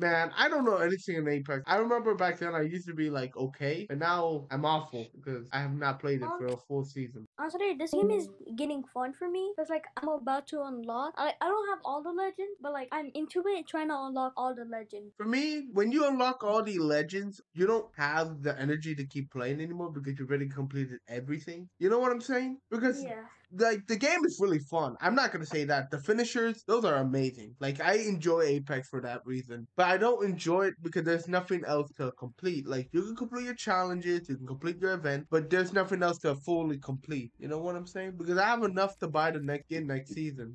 Man, I don't know anything in Apex. I remember back then I used to be like okay, but now I'm awful because I have not played it for a full season. Honestly, this game is getting fun for me because like I'm about to unlock. I, I don't have all the legends, but like I'm into it, trying to unlock all the legends. For me, when you unlock all the legends, you don't have the energy to keep playing anymore because you've already completed everything. You know what I'm saying? Because Yeah. Like the game is really fun. I'm not gonna say that. The finishers, those are amazing. Like I enjoy Apex for that reason. But I don't enjoy it because there's nothing else to complete. Like you can complete your challenges, you can complete your event, but there's nothing else to fully complete. You know what I'm saying? Because I have enough to buy the next game next season.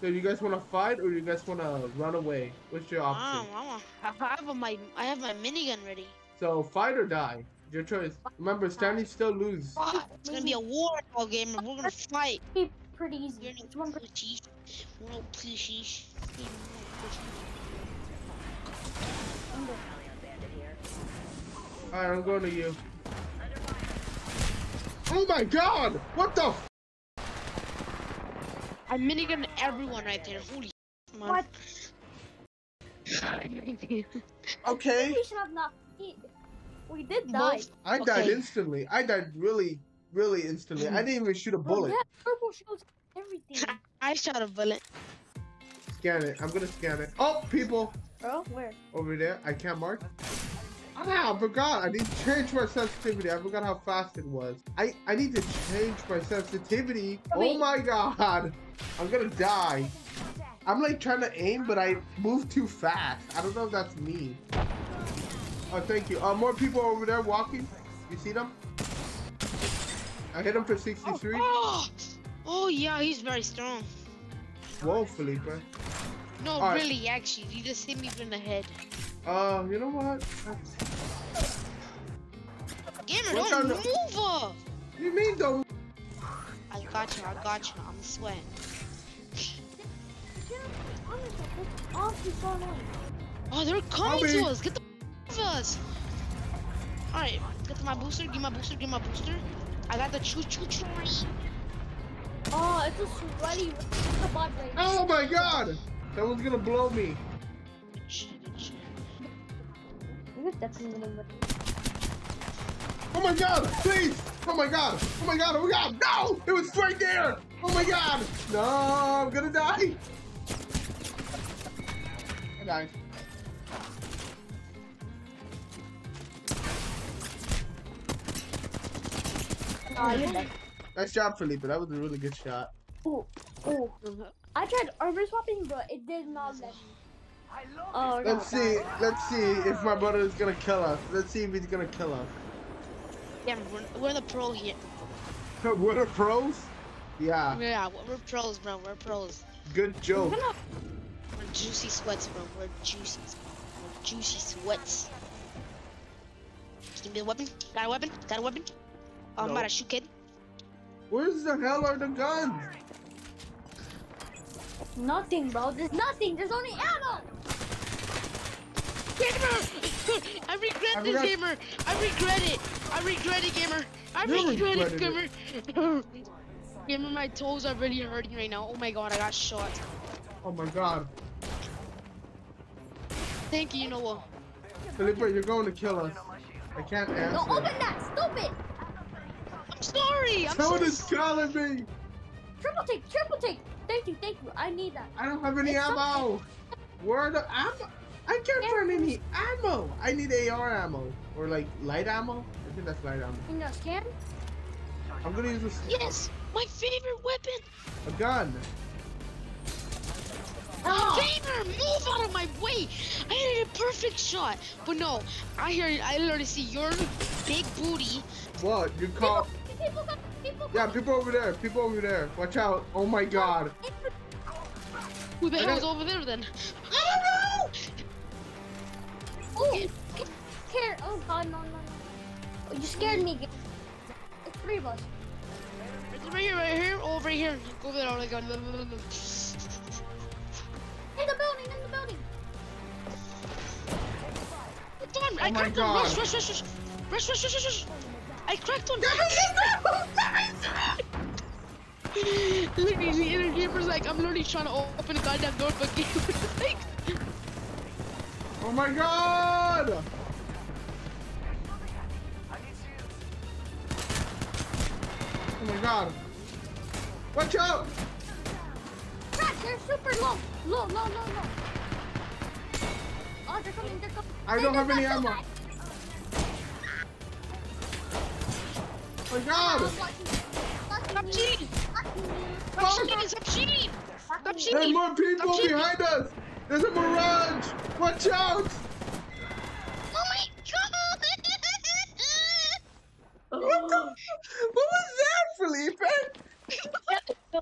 So you guys wanna fight or you guys wanna run away? What's your option? I want. I have my. I have my minigun ready. So fight or die. Your choice. Remember, standing still lose. It's gonna be a war now, game, and we're gonna fight. Be pretty easy. You're It's one no pussies. We're no pussies. You're no pussies. Alright, I'm going to you. Oh my god! What the f- I minigun everyone right there. Holy. What? Okay. We should not. Did die. Both- I died instantly. I died really, really instantly. I didn't even shoot a Oh, bullet. yeah, purple shows everything. I shot a bullet. Scan it. I'm gonna scan it. Oh, people Oh, where? over there. I can't mark. Ah, I forgot. I need to change my sensitivity. I forgot how fast it was. I, I need to change my sensitivity. Oh Wait. my god. I'm gonna die. I'm like trying to aim, but I move too fast. I don't know if that's me. Oh, thank you. Uh, more people over there walking. You see them? I hit him for 63. Oh, oh yeah, he's very strong. Whoa, Felipe. No, Alright. really, actually, he just hit me from the head. Uh, you know what? Gamer, What don't kind of- move up. You mean, though? I got you. I got you. I'm sweating. Honestly, this off is so annoying. Oh, they're coming Bobby. to us. Get the f- of us. All right, get my booster. Give my booster. Give my booster. I got the choo choo tree. Oh, it's a sweaty the bot right Oh my god! Someone's gonna blow me. You're definitely gonna win. Oh my god! Please! Oh my god! Oh my god! Oh my god! No! It was right there! Oh my god! No! I'm gonna die! I died. Oh, you're dead. Nice job, Felipe. That was a really good shot. Ooh, ooh. I tried armor swapping, but it did not let me. Oh, we're Let's see. die. Let's see if my brother is gonna kill us. Let's see if he's gonna kill us. Damn, we're, we're the pro here. We're the pros? Yeah. Yeah, we're pros, bro. We're pros. Good We're joke. gonna We're juicy sweats, bro. We're juicy. We're juicy sweats. Give me a weapon. Got a weapon. Got a weapon. Oh, I'm No. about to shoot kid. Where's the hell are the guns? nothing, bro. There's nothing. There's only ammo. Gamer! I regret I this, forgot- gamer. I regret it. I regret it, gamer. I You regret it, regretted gamer. gamer, my toes are really hurting right now. Oh my god, I got shot. Oh my god. Thank you, Noah. Felipe, you're going to kill us. I can't No, answer. open that. Stupid. I'm sorry. Someone is calling me. Triple take. Triple take. Thank you. Thank you. I need that. I don't have any It's ammo. Where are the ammo? I can't find any ammo. I need AR ammo or like light ammo. I think that's light ammo. In the scan. I'm gonna use a, Yes, my favorite weapon. a gun. Ah! Oh, Gamer, move out of my way. I had a perfect shot, but no. I hear. I literally see your big booty. What? You call? people, people, come, people. Yeah, people over there. People over there. Watch out. Oh my god. Who the hell is over there then? I don't know! Oh! Care. Oh god, no, no, no. You scared me. It's three of us. It's right here, right here, oh, over here. Go over there. Oh my god. In the building, in the building. Damn, oh I cracked him. Rush, rush, rush, rush. Rush, rush, rush, rush. I cracked him literally, the inner gamer's like, I'm literally trying to open a goddamn door, but gamer's like, Oh my god! Oh my god. Watch out! Crack, they're super low. Low, low, low, low. Oh, they're coming, they're coming. I Hey, don't have any ammo. Oh my god! was watching- watching stop cheating! Watching me, Stop Oh, cheating! Stop cheating! Stop watching. There's more people cheating. behind us! There's a mirage! Watch out! Oh my god! What, the, what was that, Felipe?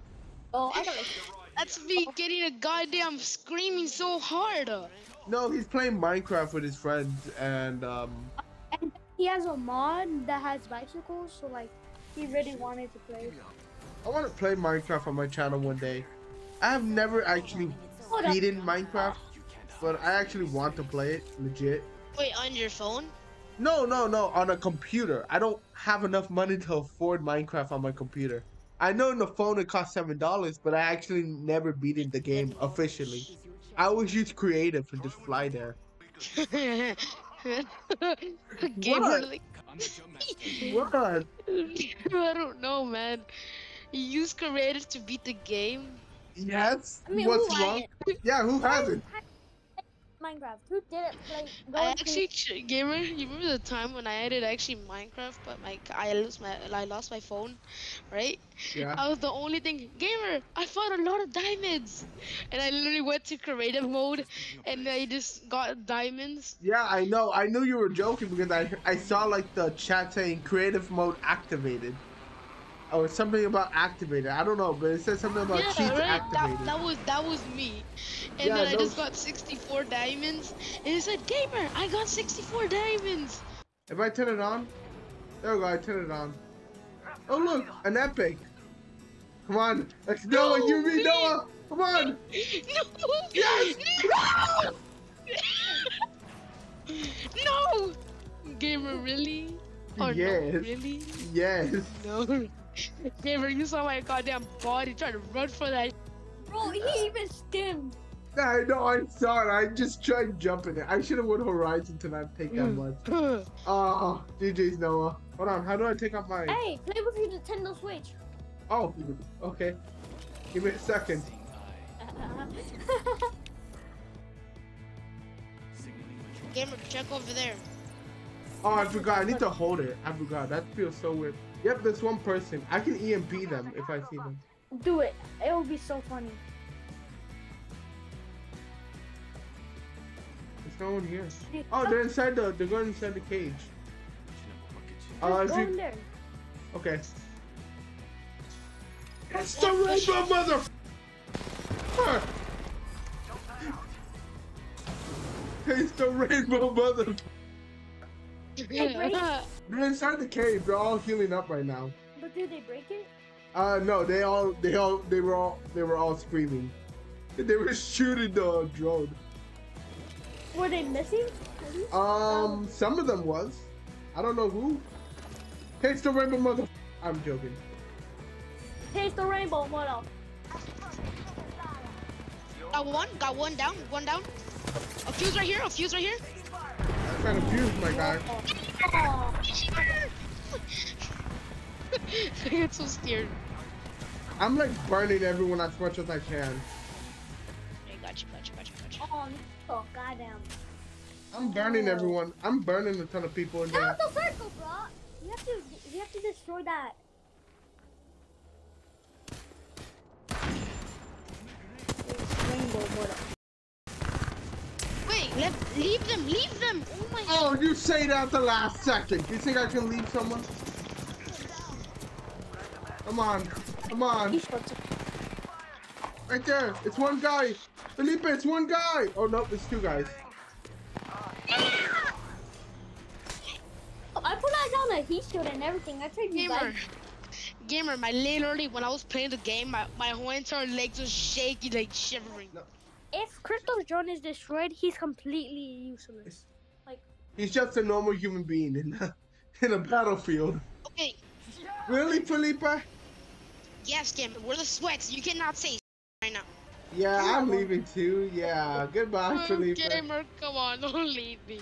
Oh, I got like That's me getting a goddamn screaming so hard. No, he's playing Minecraft with his friends, and um, And he has a mod that has bicycles, so like he really wanted to play. I want to play Minecraft on my channel one day. I have never actually beaten Minecraft, but I actually want to play it legit. Wait, on your phone? No, no, no, on a computer. I don't have enough money to afford Minecraft on my computer. I know in the phone it costs seven dollars, but I actually never beaten the game officially. I always use creative and just fly there. Gamer, What? like, What? I don't know, man. You use creative to beat the game. Yes. I mean, What's who wrong? Yeah, who hasn't? Minecraft. Who didn't play? go I actually, ch- gamer, you remember the time when I added actually Minecraft, but like I lost my I lost my phone, right? Yeah. I was the only thing. Gamer, I found a lot of diamonds, and I literally went to creative mode, and I just got diamonds. Yeah, I know. I knew you were joking because I I saw like the chat saying creative mode activated. Oh, or something about activated. I don't know, but it said something about yeah, cheats right. activated. That, that was that was me, and Yeah, then I just got 64 diamonds, and it said, "Gamer, I got 64 diamonds." If I turn it on, there we go. I turn it on. Oh look, an epic. Come on, let's go. No, you, me. Noah. Come on. No! Yes! No! no. Gamer, really? Oh Yes. no, really? Yes. No. Gamer, you saw my goddamn body trying to run for that. Bro, he even stemmed. I know. I saw it. I just tried jumping it. I should have won Horizon to not take that mm. much. Ah, oh, GG's Noah. Hold on. How do I take off my? Hey, play with your Nintendo Switch. Oh, okay. Give me a second. Gamer, check over there. Oh, I forgot. I need to hold it. I forgot. That feels so weird. Yep, there's one person. I can EMP them if I see them. Do it. It will be so funny. There's no one here. Oh, they're inside the. They're going inside the cage. Uh, Just if go in you, there. okay. It's the rainbow mother. It's the rainbow mother. Hey, Brady. They're inside the cave. They're all healing up right now. But did they break it? Uh, no, they all, they all, they were all, they were all screaming. They were shooting the drone. Were they missing? At least? Um, some of them was. I don't know who. Taste the rainbow mother. I'm joking. Taste the rainbow model. Got one, got one down, one down. A fuse right here, a fuse right here. I'm kind of fused, my guy. Oh, I get so scared. I'm like burning everyone as much as I can. Okay, got oh, you, got you, got you, got you. oh, oh, goddamn. I'm burning everyone. I'm burning a ton of people in Get there. out the circle, bro. You have to, you have to destroy that. Rainbow model. Wait, let, leave them, leave them. Oh my god. You say that at the last second. You think I can leave someone? Come on. Come on. He's supposed to. Right there. It's one guy. Felipe, it's one guy. Oh, no, it's two guys. I put that down a heat shield and everything. I tried you Gamer, guys. gamer, my literally when I was playing the game, my, my whole entire legs was shaky, like shivering. If Crypto's drone is destroyed, he's completely useless. He's just a normal human being in a, in a battlefield. Okay, Really, Felipe? Yes, Gamer. We're the sweats. You cannot say right now. Yeah, I'm leaving too. Yeah, goodbye, Oh, Felipe. Gamer, come on, don't leave me.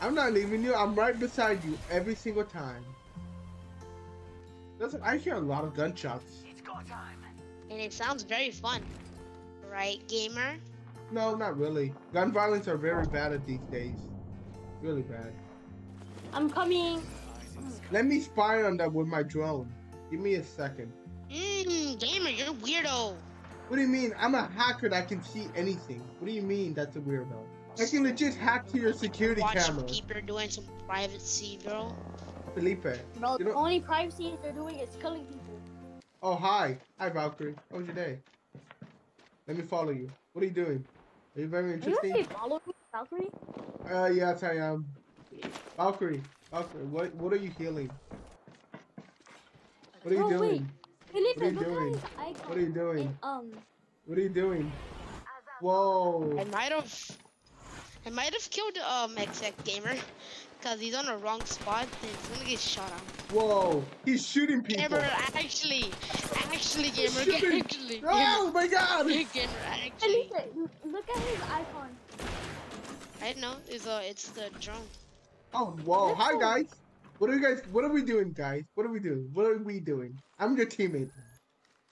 I'm not leaving you. I'm right beside you every single time. Listen, I hear a lot of gunshots. It's go time. And it sounds very fun. Right, Gamer? No, not really. Gun violence are very bad at these days. Really bad. I'm coming. Let me spy on them with my drone. Give me a second. Mmm, Gamer, you're weirdo. What do you mean? I'm a hacker that can see anything. What do you mean that's a weirdo? I can legit hack to your security Watch camera. people doing some privacy, bro. Felipe. Bro, You the only privacy they're doing is killing people. Oh, hi. Hi, Valkyrie. How was your day? Let me follow you. What are you doing? Are you very interesting? Are you interesting? actually following me, Valkyrie? Uh, yes, I am. Valkyrie. Valkyrie, what, what are you healing? What are you Oh, wait. doing? Felipe, What are you doing? at his icon. What are you doing? It, um, What are you doing? Whoa. I might have, I might have killed um exec gamer, cause he's on the wrong spot and he's gonna get shot on. Whoa. He's shooting people. Gamer, actually, actually, gamer, shooting. actually, Oh my god. gamer, gamer, actually. Felipe, look at his icon. I know, it's uh, it's the drone. Oh, whoa. Hi, guys. What are you guys, what are we doing, guys? What are we doing? What are we doing? I'm your teammate.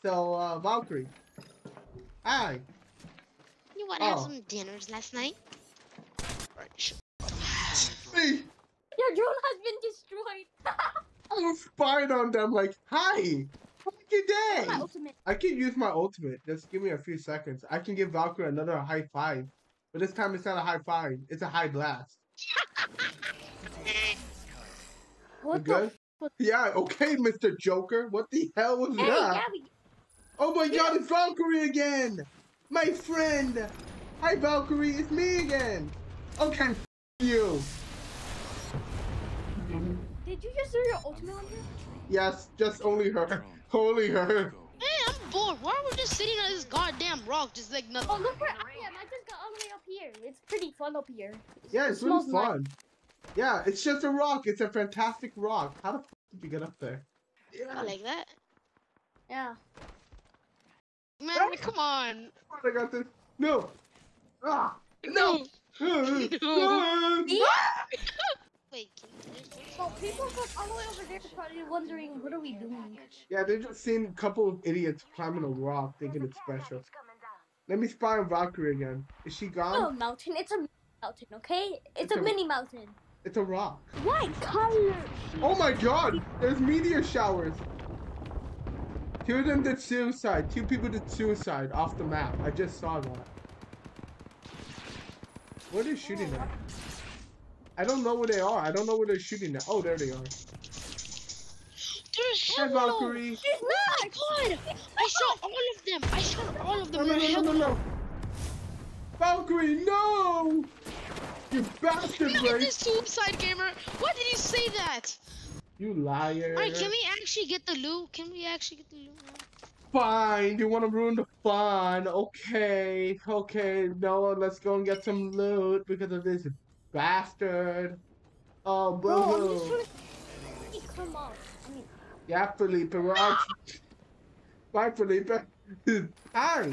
So, uh, Valkyrie. Hi. You wanna have Oh. some dinners last night? Right. Hey. Your drone has been destroyed. I was spying on them like, hi. How was your day? I can use my ultimate. Just give me a few seconds. I can give Valkyrie another high five. But this time it's not a high five. It's a high blast. What the? Yeah, okay, Mr. Joker. What the hell was Hey, that? Gabby. Oh my god, it's Valkyrie again! My friend! Hi, Valkyrie, it's me again! Okay, f- you. Did you just do your ultimate on her? Yes, just only her. Only her. Hey, Why are we just sitting on this goddamn rock, just like nothing? Oh, look where I am. I just got all the way up here. It's pretty fun up here. Yeah, it's really smells nice. fun. Yeah, it's just a rock. It's a fantastic rock. How the f- did you get up there? I like that. Yeah. Man, come on. I got this. No! Ah! No. No! No. Yeah. Wait, can you So people from all the way over there are probably wondering, what are we doing? Yeah, they just seen a couple of idiots climbing a rock thinking it's special. Let me spy on Valkyrie again. Is she Oh, gone? mountain. It's a mountain, okay? It's, It's a, a- mini mountain. It's a rock. What color? Oh my god! There's meteor showers! Two of them did suicide. Two people did suicide off the map. I just saw that. Where are they shooting at? I don't know where they are. I don't know where they're shooting at. Oh, there they are. There's Hi. Valkyrie. Oh my god! I shot all of them. I shot all of them. no, no, no, no, no. Valkyrie, no! You bastard, Look at this suicide gamer. Why did you say that? You liar. Alright, can we actually get the loot? Can we actually get the loot? Fine, you want to ruin the fun. Okay, okay, Noah, let's go and get some loot because of this bastard. Oh, Bro, I'm just trying to come off. I mean, Yeah, Felipe, we're out. Bye, Felipe. Hi.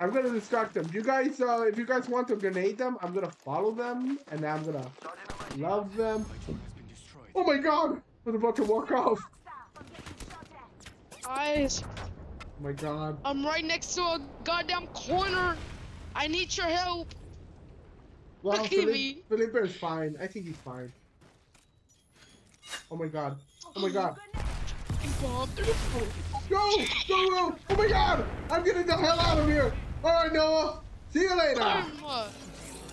I'm gonna distract them. You guys, uh, if you guys want to grenade them, I'm gonna follow them, and then I'm gonna love them. Oh my god! I was about to walk off. Guys, Oh my god. I'm right next to a goddamn corner. I need your help. Well, Look Felipe. Felipe is fine. I think he's fine. Oh my god. Oh my god. Go! Go, go! Oh my god! I'm getting the hell out of here! Alright, Noah! See you later! Karma.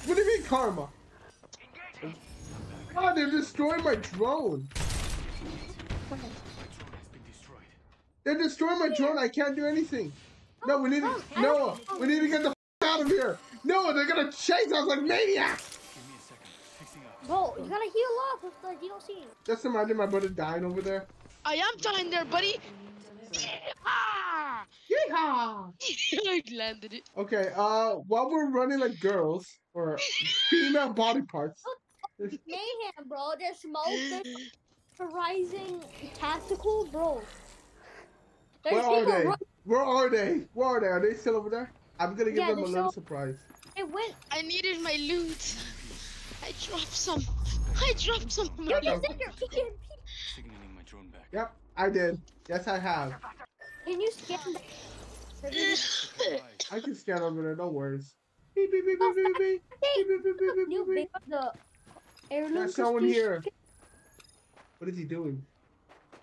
What do you mean, karma? God, they're destroying my drone! They're destroying my drone, I can't do anything! No, we need to- oh, Noah! Oh, we need to get the f- out of here! Noah, they're gonna chase us like maniacs! bro, you gotta heal up with the DLC. Just imagine my brother dying over there. I am dying there, buddy. Ah! Yeehaw! I landed it. Okay, uh, while we're running like girls, or female body parts, Mayhem, bro. There's smoke. There's Horizon Tactical, bro. There's Where are they? run- Where are they? Where are they? Are they still over there? I'm gonna give Yeah, them a little surprise. They went. I needed my loot. I dropped some. I dropped some. You can send your P and P. Signaling my drone back. Yep, I did. Yes, I have. Can you scan that? I can scan over there. No worries. Beep, beep, beep, beep, beep, beep. Beep, beep, beep, beep, beep, You beep, beep. pick up the heirloom. There's someone here. What is he doing?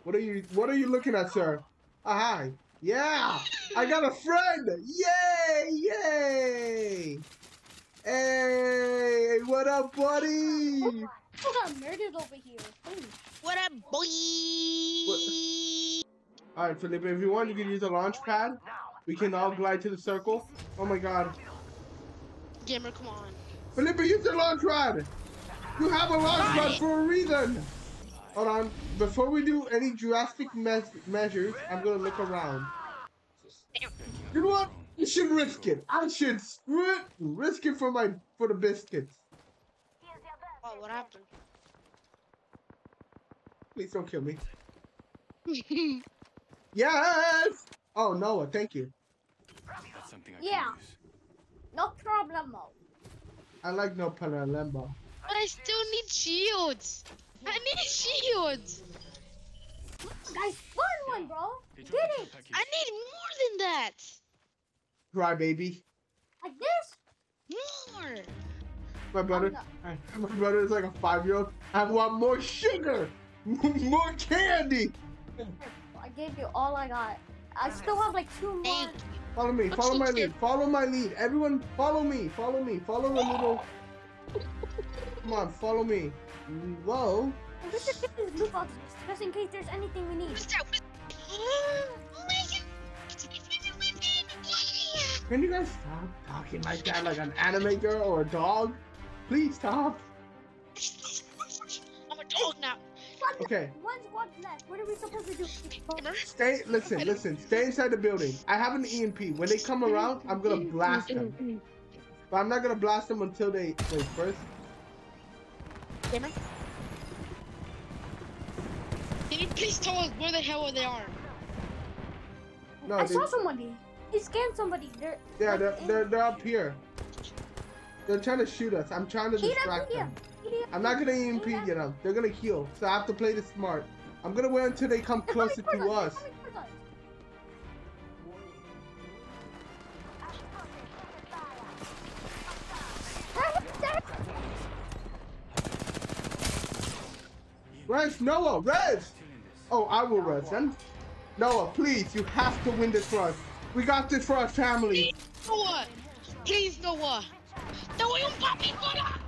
What are you What are you looking at, sir? Ah, hi. Yeah, I got a friend. Yay! Yay! Hey, what up, buddy? Who got murdered over here? Holy what up, boy? All right, Felipe. If you want, you can use a launch pad. We can all glide to the circle. Oh my God, Gamer, come on. Felipe, use the launch pad. You have a launch pad for a reason. Hold on. Before we do any drastic mes- measures, I'm gonna look around. You know what? You should risk it. I should screw it. Risk it for my for the biscuits. Oh, what happened? Please don't kill me. Yes. Oh Noah, thank you. That's something I Yeah. can use. No problemo. I like no Lembo. But I still need shields. I need shields. Guys, find one, bro. They Get it. I need more than that. Cry baby. Like this. More. My brother. My brother is like a five-year-old. I want more sugar, more candy. I gave you all I got. I still have like two more. Thank you. Follow me. Follow the my tip? lead. Follow my lead. Everyone, follow me. Follow me. Follow the little. Come on, follow me. Whoa. And we should get these loot boxes just in case there's anything we need. Can you guys stop talking like that, like an anime girl or a dog? Please stop. I'm a dog now. One, Okay. one squad left. What are we supposed to do? Stay. Listen. Listen. Stay inside the building. I have an EMP. When they come around, I'm gonna blast them. But I'm not gonna blast them until they. Wait. First. Gamer? Can you please tell us where the hell they are? No. I They, saw somebody. He scanned somebody. They're yeah. like, They're, they're they're up here. They're trying to shoot us. I'm trying to Heat distract them. heat. I'm not gonna EMP get them. They're gonna heal. So I have to play this smart. I'm gonna wait until they come closer to us. They're coming towards us. Res, Noah, Res! Oh, I will res then. Noah, please, you have to win this us. We got this for our family. Noah! Please, Noah! Noah, yung papi ko na!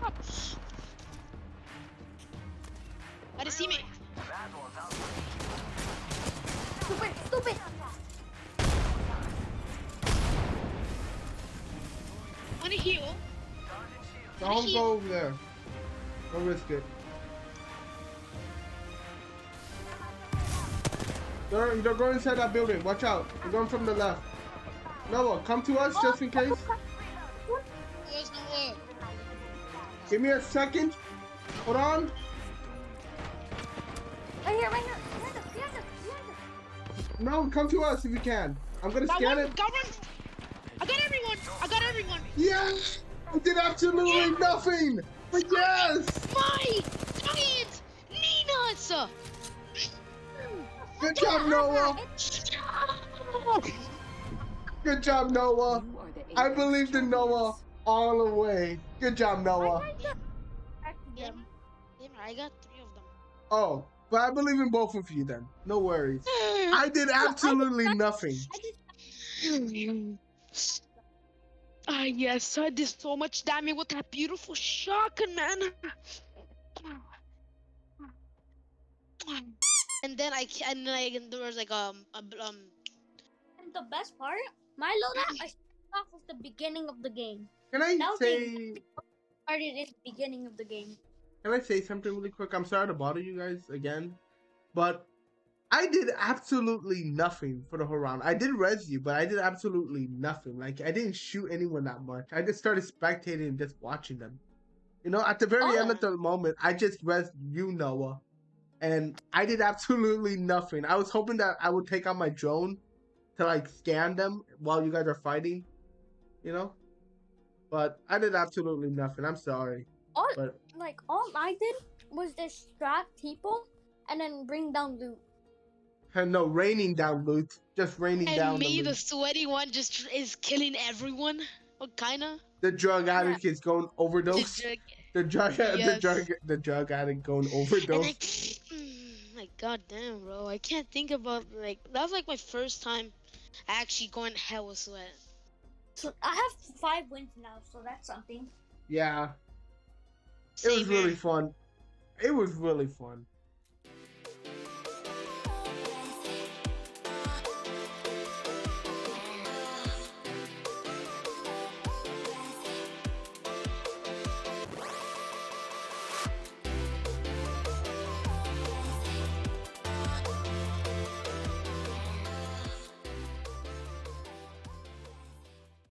Ada si me. Stupid, stupid. Wanna heal? Don't go over there. Don't risk it. They're, they're going inside that building. Watch out. They're going from the left. Noah, come to us just in case. Where's Noah? Give me a second. Hold on. Right here, right here. Behind us, behind us, behind us. No, come to us if you can. I'm gonna Got scan one, it. got one! I got everyone! I got everyone! Yes! I did absolutely nothing! But yes! My giant Ninas! Good job, Noah! Good job, Noah! I believed in Noah all the way. Good job, Noah. tried to back to Gamer, them. Gamer, I got three of them. Oh, but I believe in both of you then. No worries. I did absolutely nothing. I just Ah, yes, I did so much damage with that beautiful shotgun, man. And then I and then I and there was like um a, um And the best part, my loadout, I started off with the beginning of the game. Can I That say Started in the beginning of the game. can I say something really quick? I'm sorry to bother you guys again. But I did absolutely nothing for the whole round. I did res you, but I did absolutely nothing. Like I didn't shoot anyone that much. I just started spectating and just watching them. You know, at the very end of Oh. the moment, I just res you, Noah, and I did absolutely nothing. I was hoping that I would take out my drone to like scan them while you guys are fighting, you know. But I did absolutely nothing. I'm sorry, All but like all I did was distract people and then bring down loot. and no raining down loot, just raining down And me, the loot. sweaty one, just is killing everyone. What kinda? The drug addict is going overdose. Just, uh, The drug, the drug, the drug addict going and overdose. like, like goddamn, bro, I can't think about like that was like my first time I actually going hell with sweat. So I have five wins now, so that's something. Yeah. It was really fun. It was really fun.